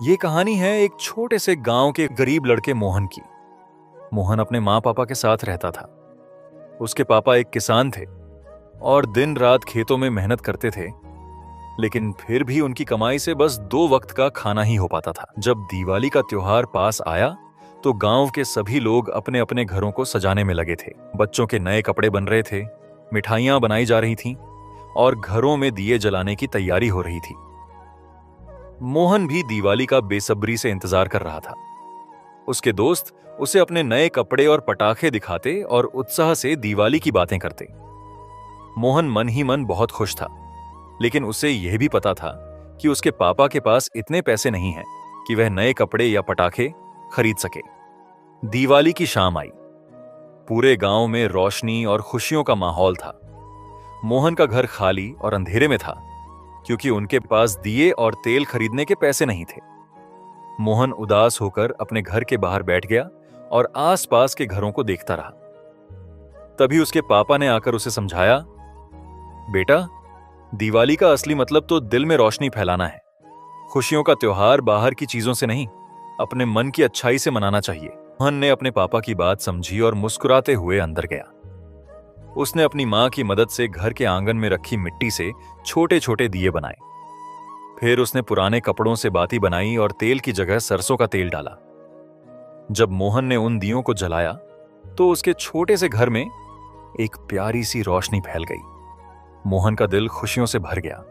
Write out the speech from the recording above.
ये कहानी है एक छोटे से गाँव के गरीब लड़के मोहन की। मोहन अपने माँ पापा के साथ रहता था। उसके पापा एक किसान थे और दिन रात खेतों में मेहनत करते थे, लेकिन फिर भी उनकी कमाई से बस दो वक्त का खाना ही हो पाता था। जब दिवाली का त्योहार पास आया तो गाँव के सभी लोग अपने अपने घरों को सजाने में लगे थे। बच्चों के नए कपड़े बन रहे थे, मिठाइयाँ बनाई जा रही थीं और घरों में दिए जलाने की तैयारी हो रही थी। मोहन भी दिवाली का बेसब्री से इंतज़ार कर रहा था। उसके दोस्त उसे अपने नए कपड़े और पटाखे दिखाते और उत्साह से दिवाली की बातें करते। मोहन मन ही मन बहुत खुश था, लेकिन उसे यह भी पता था कि उसके पापा के पास इतने पैसे नहीं हैं कि वह नए कपड़े या पटाखे खरीद सके। दिवाली की शाम आई। पूरे गाँव में रोशनी और खुशियों का माहौल था। मोहन का घर खाली और अंधेरे में था। क्योंकि उनके पास दिए और तेल खरीदने के पैसे नहीं थे। मोहन उदास होकर अपने घर के बाहर बैठ गया और आसपास के घरों को देखता रहा। तभी उसके पापा ने आकर उसे समझाया, बेटा, दिवाली का असली मतलब तो दिल में रोशनी फैलाना है। खुशियों का त्योहार बाहर की चीज़ों से नहीं, अपने मन की अच्छाई से मनाना चाहिए। मोहन ने अपने पापा की बात समझी और मुस्कुराते हुए अंदर गया। उसने अपनी माँ की मदद से घर के आँगन में रखी मिट्टी से छोटे छोटे दिए बनाए। फिर उसने पुराने कपड़ों से बाती बनाई और तेल की जगह सरसों का तेल डाला। जब मोहन ने उन दियों को जलाया तो उसके छोटे से घर में एक प्यारी सी रोशनी फैल गई। मोहन का दिल खुशियों से भर गया।